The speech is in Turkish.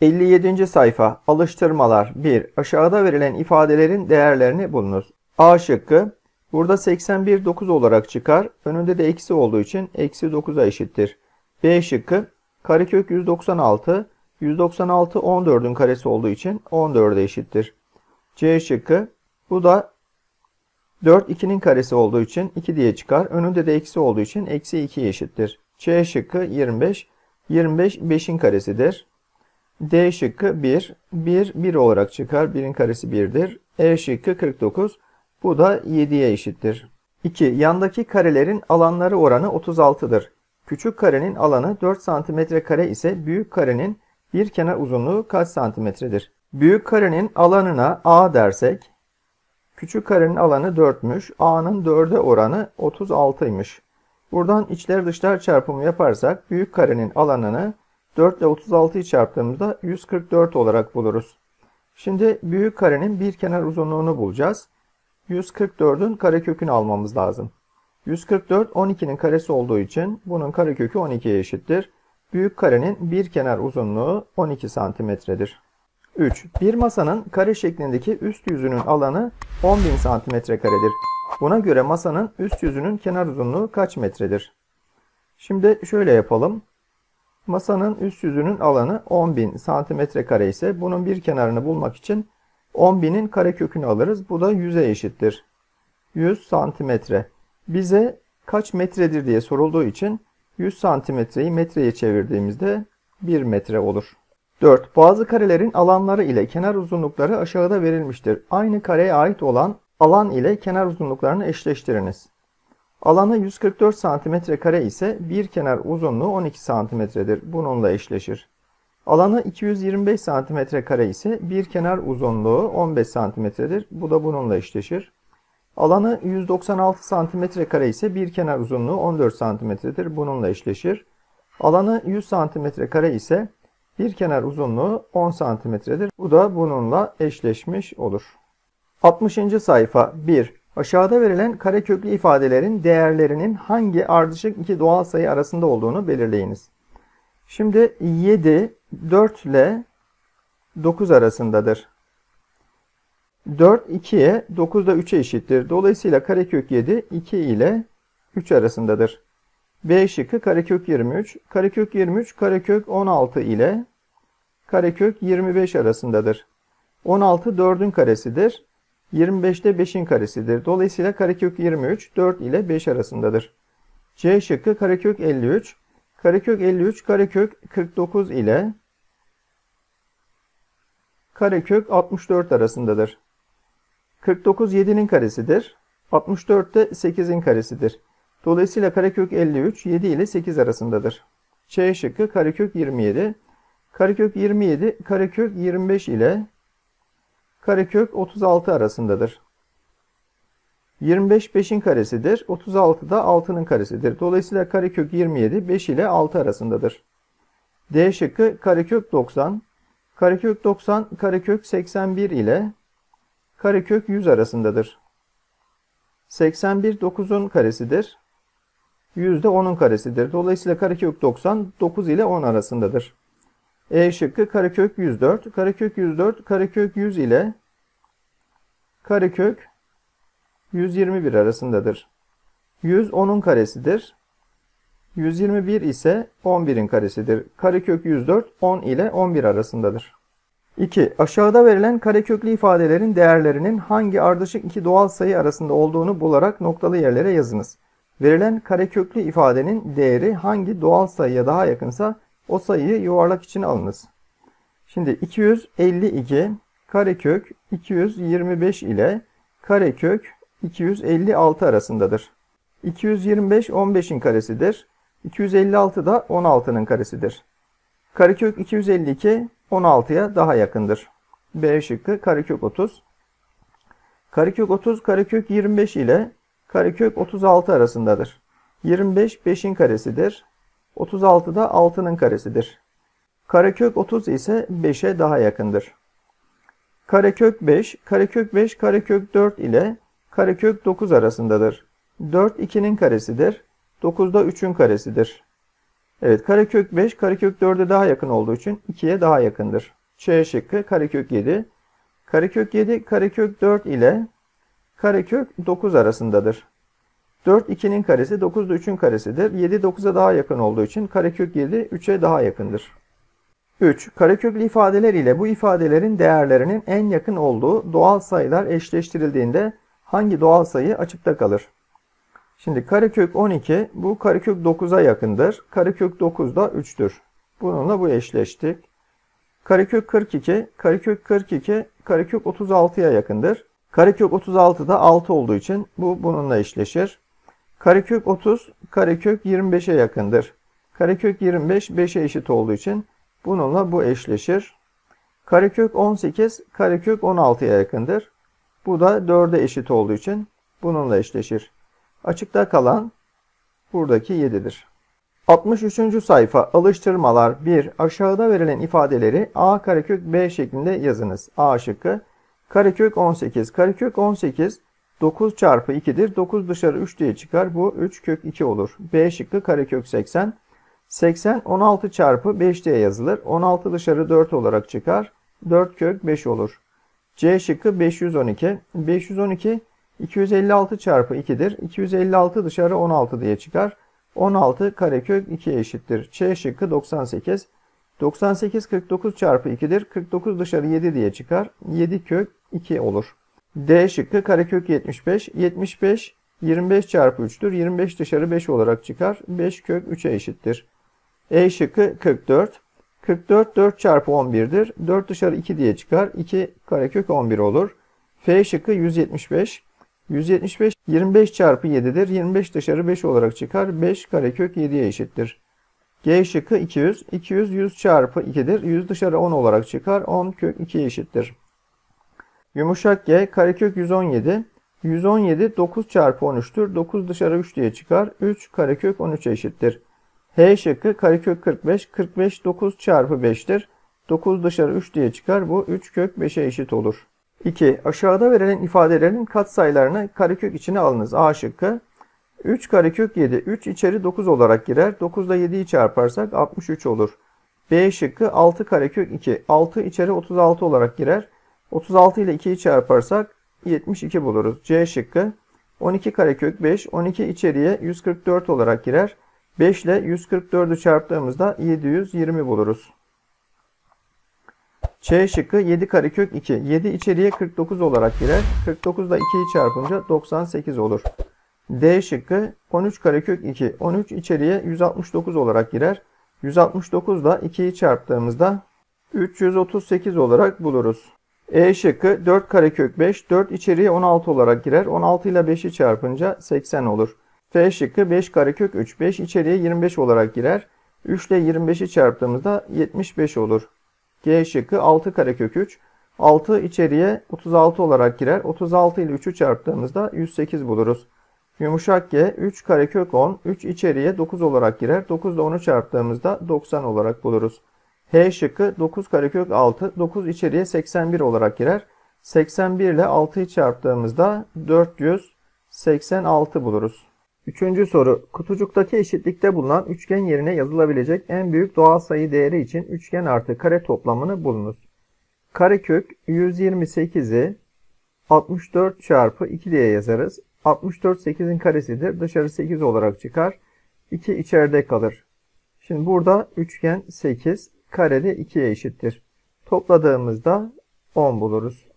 57. sayfa alıştırmalar 1. Aşağıda verilen ifadelerin değerlerini bulunuz. A şıkkı burada 81 9 olarak çıkar. Önünde de eksi olduğu için eksi 9'a eşittir. B şıkkı karekök 196 196 14'ün karesi olduğu için 14'e eşittir. C şıkkı bu da 4 2'nin karesi olduğu için 2 diye çıkar. Önünde de eksi olduğu için eksi 2'ye eşittir. C şıkkı 25 25 5'in karesidir. D şıkkı 1. 1, 1 olarak çıkar. 1'in karesi 1'dir. E şıkkı 49. Bu da 7'ye eşittir. 2. Yandaki karelerin alanları oranı 36'dır. Küçük karenin alanı 4 cm kare ise büyük karenin bir kenar uzunluğu kaç santimetredir? Büyük karenin alanına A dersek, küçük karenin alanı 4'müş. A'nın 4'e oranı 36'ymış. Buradan içler dışlar çarpımı yaparsak büyük karenin alanını 4 ile 36'yı çarptığımızda 144 olarak buluruz. Şimdi büyük karenin bir kenar uzunluğunu bulacağız. 144'ün karekökünü almamız lazım. 144 12'nin karesi olduğu için bunun karekökü 12'ye eşittir. Büyük karenin bir kenar uzunluğu 12 santimetredir. 3. Bir masanın kare şeklindeki üst yüzünün alanı 10.000 santimetre karedir. Buna göre masanın üst yüzünün kenar uzunluğu kaç metredir? Şimdi şöyle yapalım. Masanın üst yüzünün alanı 10.000 santimetre kare ise bunun bir kenarını bulmak için 10.000'in karekökünü alırız. Bu da 100'e eşittir. 100 santimetre. Bize kaç metredir diye sorulduğu için 100 santimetreyi metreye çevirdiğimizde 1 metre olur. 4. Bazı karelerin alanları ile kenar uzunlukları aşağıda verilmiştir. Aynı kareye ait olan alan ile kenar uzunluklarını eşleştiriniz. Alanı 144 cm kare ise bir kenar uzunluğu 12 cm'dir. Bununla eşleşir. Alanı 225 cm kare ise bir kenar uzunluğu 15 cm'dir. Bu da bununla eşleşir. Alanı 196 cm kare ise bir kenar uzunluğu 14 cm'dir. Bununla eşleşir. Alanı 100 cm kare ise bir kenar uzunluğu 10 cm'dir. Bu da bununla eşleşmiş olur. 60. sayfa 1. Aşağıda verilen kareköklü ifadelerin değerlerinin hangi ardışık iki doğal sayı arasında olduğunu belirleyiniz. Şimdi 7 4 ile 9 arasındadır. 4 2'ye 9 da 3'e eşittir. Dolayısıyla karekök 7 2 ile 3 arasındadır. B şıkkı karekök 23. Karekök 23 karekök 16 ile karekök 25 arasındadır. 16 4'ün karesidir. 25 de 5'in karesidir. Dolayısıyla karekök 23 4 ile 5 arasındadır. C şıkkı karekök 53. Karekök 53 karekök 49 ile karekök 64 arasındadır. 49 7'nin karesidir. 64 de 8'in karesidir. Dolayısıyla karekök 53 7 ile 8 arasındadır. C şıkkı karekök 27. Karekök 27 karekök 25 ile karekök 36 arasındadır. 25 5'in karesidir. 36 da 6'nın karesidir. Dolayısıyla karekök 27 5 ile 6 arasındadır. D şıkkı karekök 90. Karekök 90 karekök 81 ile karekök 100 arasındadır. 81 9'un karesidir. 100 de 10'un karesidir. Dolayısıyla karekök 90 9 ile 10 arasındadır. E şıkkı karekök 104. Karekök 104 karekök 100 ile karekök 121 arasındadır. 100 10'un karesidir. 121 ise 11'in karesidir. Karekök 104 10 ile 11 arasındadır. 2. Aşağıda verilen kareköklü ifadelerin değerlerinin hangi ardışık iki doğal sayı arasında olduğunu bularak noktalı yerlere yazınız. Verilen kareköklü ifadenin değeri hangi doğal sayıya daha yakınsa o sayıyı yuvarlak için alınız. Şimdi 252 karekök 225 ile karekök 256 arasındadır. 225 15'in karesidir. 256 da 16'nın karesidir. Karekök 252 16'ya daha yakındır. B şıkkı karekök 30. Karekök 30 karekök 25 ile karekök 36 arasındadır. 25 5'in karesidir. 36 da 6'nın karesidir. Karekök 30 ise 5'e daha yakındır. Karekök 5, karekök 5, karekök 4 ile karekök 9 arasındadır. 4 2'nin karesidir. 9 da 3'ün karesidir. Evet karekök 5 karekök 4'e daha yakın olduğu için 2'ye daha yakındır. Ç şıkkı karekök 7. Karekök 7 karekök 4 ile karekök 9 arasındadır. 4 2'nin karesi 9 da 3'ün karesidir. 7 9'a daha yakın olduğu için karekök 7 3'e daha yakındır. 3. Kareköklü ifadeler ile bu ifadelerin değerlerinin en yakın olduğu doğal sayılar eşleştirildiğinde hangi doğal sayı açıkta kalır? Şimdi karekök 12 bu karekök 9'a yakındır. Karekök 9 da 3'tür. Bununla bu eşleştik. Karekök 42, karekök 42, karekök 36'ya yakındır. Karekök 36 da 6 olduğu için bu bununla eşleşir. Karekök 30, karekök 25'e yakındır. Karekök 25 5'e eşit olduğu için bununla bu eşleşir. Karekök 18, karekök 16'ya yakındır. Bu da 4'e eşit olduğu için bununla eşleşir. Açıkta kalan buradaki 7'dir. 63. sayfa alıştırmalar 1. Aşağıda verilen ifadeleri a karekök b şeklinde yazınız. A şıkkı karekök 18. Karekök 18 9 çarpı 2'dir. 9 dışarı 3 diye çıkar. Bu 3 kök 2 olur. B şıkkı karekök 80. 80 16 çarpı 5 diye yazılır. 16 dışarı 4 olarak çıkar. 4 kök 5 olur. C şıkkı 512. 512 256 çarpı 2'dir. 256 dışarı 16 diye çıkar. 16 karekök 2'ye eşittir. Ç şıkkı 98. 98 49 çarpı 2'dir. 49 dışarı 7 diye çıkar. 7 kök 2 olur. D şıkkı karekök 75. 75 25 çarpı 3'tür. 25 dışarı 5 olarak çıkar. 5 kök 3'e eşittir. E şıkkı 44. 44 4 çarpı 11'dir. 4 dışarı 2 diye çıkar. 2 karekök 11 olur. F şıkkı 175. 175 25 çarpı 7'dir. 25 dışarı 5 olarak çıkar. 5 karekök 7'ye eşittir. G şıkkı 200. 200 100 çarpı 2'dir. 100 dışarı 10 olarak çıkar. 10 kök 2'ye eşittir. Yumuşak G karekök 117. 117 9 çarpı 13'tür. 9 dışarı 3 diye çıkar. 3 karekök 13'e eşittir. H şıkkı karekök 45. 45 9 çarpı 5'tir. 9 dışarı 3 diye çıkar. Bu 3 kök 5'e eşit olur. 2. Aşağıda verilen ifadelerin katsayılarını karekök içine alınız. A şıkkı 3 karekök 7. 3 içeri 9 olarak girer. 9 ile 7'yi çarparsak 63 olur. B şıkkı 6 karekök 2. 6 içeri 36 olarak girer. 36 ile 2'yi çarparsak 72 buluruz. C şıkkı 12 karekök 5. 12 içeriye 144 olarak girer. 5 ile 144'ü çarptığımızda 720 buluruz. Ç şıkkı 7 karekök 2. 7 içeriye 49 olarak girer. 49 da 2'yi çarpınca 98 olur. D şıkkı 13 karekök 2. 13 içeriye 169 olarak girer. 169 da 2'yi çarptığımızda 338 olarak buluruz. E şıkkı 4 karekök 5. 4 içeriye 16 olarak girer. 16 ile 5'i çarpınca 80 olur. F şıkkı 5 karekök 3. 5 içeriye 25 olarak girer. 3 ile 25'i çarptığımızda 75 olur. G şıkkı 6 karekök 3. 6 içeriye 36 olarak girer. 36 ile 3'ü çarptığımızda 108 buluruz. Yumuşak G 3 karekök 10. 3 içeriye 9 olarak girer. 9 ile 10'u çarptığımızda 90 olarak buluruz. H şıkkı 9 karekök 6. 9 içeriye 81 olarak girer. 81 ile 6'yı çarptığımızda 486 buluruz. Üçüncü soru. Kutucuktaki eşitlikte bulunan üçgen yerine yazılabilecek en büyük doğal sayı değeri için üçgen artı kare toplamını bulunuz. Karekök 128'i 64 çarpı 2 diye yazarız. 64 8'in karesidir. Dışarı 8 olarak çıkar. 2 içeride kalır. Şimdi burada üçgen 8, karede 2'ye eşittir. Topladığımızda 10 buluruz.